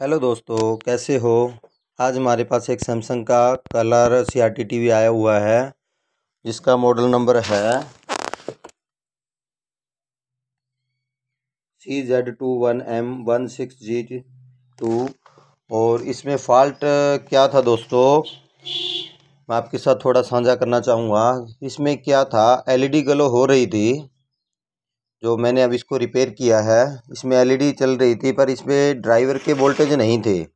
Hello दोस्तों, कैसे हो? आज हमारे पास एक सैमसंग का colour C R T T V आया हुआ है, जिसका मॉडल नंबर है C Z two one M one six G two और इसमें फॉल्ट क्या था दोस्तों? मैं आपके साथ थोड़ा साझा करना चाहूँगा। इसमें क्या था? एलईडी ग्लो हो रही थी। जो मैंने अब इसको रिपेयर किया है, इसमें एलईडी चल रही थी, पर इसमें ड्राइवर के वोल्टेज नहीं थे। इस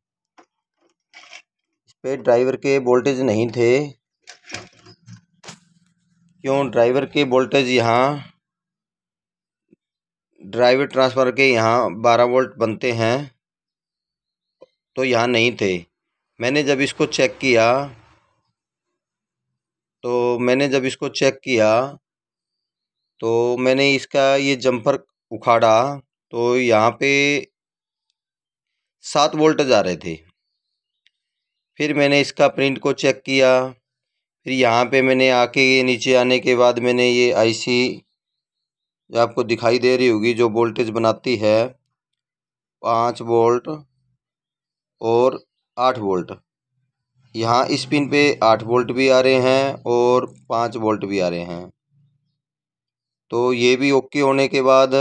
पर ड्राइवर के वोल्टेज नहीं थे। क्यों? ड्राइवर के वोल्टेज यहाँ ड्राइवर ट्रांसफ़र के यहाँ बारह वोल्ट बनते हैं तो यहाँ नहीं थे। मैंने जब इसको चेक किया तो मैंने जब इसको चेक किया तो मैंने इसका ये जंपर उखाड़ा तो यहाँ पे सात वोल्ट जा रहे थे। फिर मैंने इसका प्रिंट को चेक किया, फिर यहाँ पे मैंने आके नीचे आने के बाद मैंने ये आईसी आपको दिखाई दे रही होगी जो वोल्टेज बनाती है, पाँच वोल्ट और आठ वोल्ट यहाँ इस पिन पे आठ वोल्ट भी आ रहे हैं और पाँच वोल्ट भी आ रहे हैं। तो ये भी ओके होने के बाद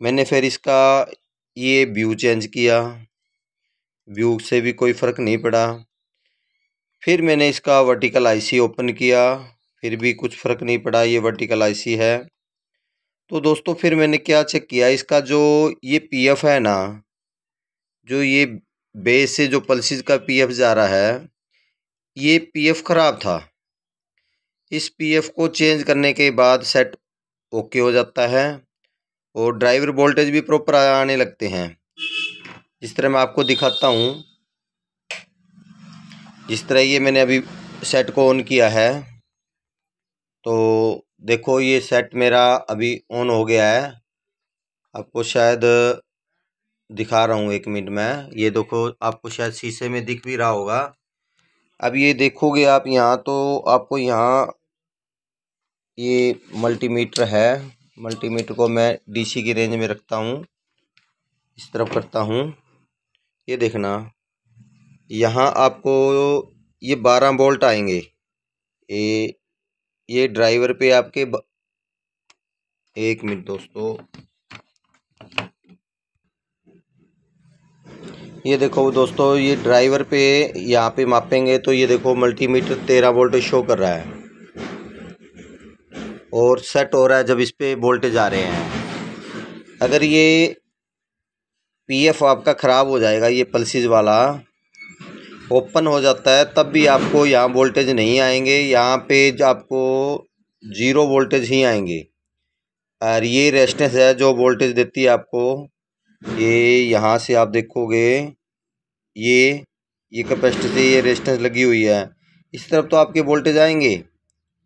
मैंने फिर इसका ये व्यू चेंज किया। व्यू से भी कोई फ़र्क नहीं पड़ा। फिर मैंने इसका वर्टिकल आईसी ओपन किया। फिर भी कुछ फ़र्क नहीं पड़ा, ये वर्टिकल आईसी है। तो दोस्तों, फिर मैंने क्या चेक किया? इसका जो ये पीएफ है ना, जो ये बेस से जो पल्सिस का पीएफ जा रहा है, ये पीएफ ख़राब था। इस पीएफ को चेंज करने के बाद सेट ओके हो जाता है और ड्राइवर वोल्टेज भी प्रॉपर आने लगते हैं। जिस तरह मैं आपको दिखाता हूँ, जिस तरह ये मैंने अभी सेट को ऑन किया है तो देखो ये सेट मेरा अभी ऑन हो गया है। आपको शायद दिखा रहा हूँ एक मिनट में। ये देखो, आपको शायद शीशे में दिख भी रहा होगा। अब ये देखोगे आप यहाँ तो आपको यहाँ ये मल्टीमीटर है। मल्टीमीटर को मैं डीसी की रेंज में रखता हूँ। इस तरफ़ करता हूँ। ये देखना। यहाँ आपको ये बारह बोल्ट आएँगे। ये ये ड्राइवर पे आपके ब... एक मिनट दोस्तों। ये देखो दोस्तों, ये ड्राइवर पे यहाँ पे मापेंगे तो ये देखो मल्टीमीटर तेरह वोल्ट शो कर रहा है। और सेट हो रहा है जब इस पर वोल्टेज आ रहे हैं। अगर ये पीएफ आपका ख़राब हो जाएगा, ये पल्सिस वाला ओपन हो जाता है, तब भी आपको यहाँ वोल्टेज नहीं आएँगे। यहाँ पे आपको ज़ीरो वोल्टेज ही आएँगे। और ये रेस्टेंस है जो वोल्टेज देती है आपको, ये यहाँ से आप देखोगे, ये ये कैपेसिटी से ये रेस्टेंस लगी हुई है। इस तरफ़ तो आपके वोल्टेज आएँगे।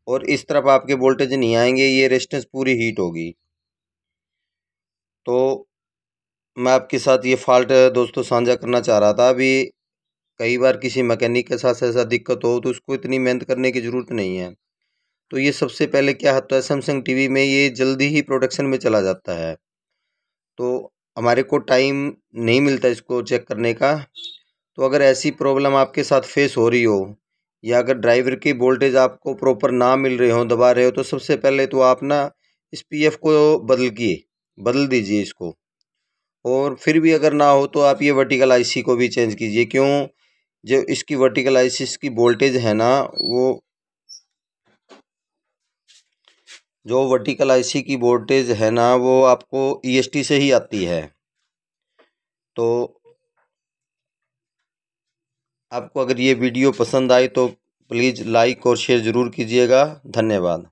और इस तरफ़ आपके वोल्टेज नहीं आएँगे, ये रेजिस्टेंस पूरी हीट होगी। तो मैं आपके साथ ये फॉल्ट दोस्तों साझा करना चाह रहा था। अभी कई बार किसी मैकेनिक के साथ ऐसा दिक्कत हो तो उसको इतनी मेहनत करने की ज़रूरत नहीं है। तो ये सबसे पहले क्या होता है सैमसंग टीवी में ये जल्दी ही प्रोडक्शन में चला जाता है। तो हमारे को टाइम नहीं मिलता इसको चेक करने का। तो अगर ऐसी प्रॉब्लम आपके साथ फेस हो रही हो या अगर ड्राइवर की वोल्टेज आपको प्रॉपर ना मिल रहे हो, दबा रहे हो तो सबसे पहले तो आप ना इस पीएफ को बदल किए, बदल दीजिए इसको। और फिर भी अगर ना हो तो आप ये वर्टिकल आईसी को भी चेंज कीजिए। क्यों? जो इसकी वर्टिकल आईसी की वोल्टेज है ना, वो जो वर्टिकल आईसी की वोल्टेज है ना, वो आपको ईएसटी से ही आती है। तो आपको अगर ये वीडियो पसंद आई तो प्लीज़ लाइक और शेयर ज़रूर कीजिएगा। धन्यवाद।